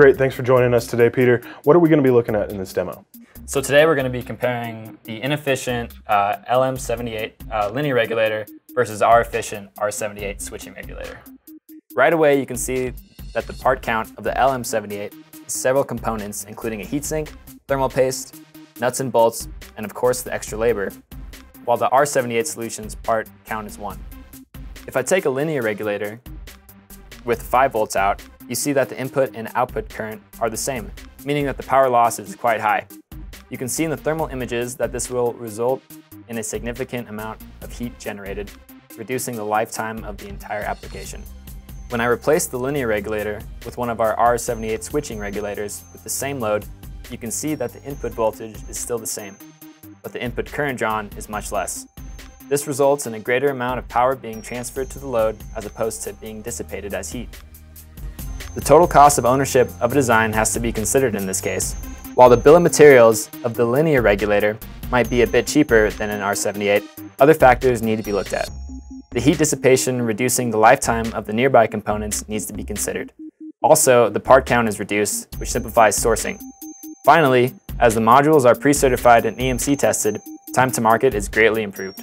Great, thanks for joining us today, Peter. What are we going to be looking at in this demo? So today we're going to be comparing the inefficient uh, LM78 uh, linear regulator versus our efficient R78 switching regulator. Right away you can see that the part count of the LM78 is several components including a heatsink, thermal paste, nuts and bolts, and of course the extra labor, while the R78 solution's part count is one. If I take a linear regulator with 5 volts out, you see that the input and output current are the same, meaning that the power loss is quite high. You can see in the thermal images that this will result in a significant amount of heat generated, reducing the lifetime of the entire application. When I replace the linear regulator with one of our R78 switching regulators with the same load, you can see that the input voltage is still the same, but the input current drawn is much less. This results in a greater amount of power being transferred to the load as opposed to being dissipated as heat. The total cost of ownership of a design has to be considered in this case. While the bill of materials of the linear regulator might be a bit cheaper than an R78, other factors need to be looked at. The heat dissipation reducing the lifetime of the nearby components needs to be considered. Also, the part count is reduced, which simplifies sourcing. Finally, as the modules are pre-certified and EMC tested, time to market is greatly improved.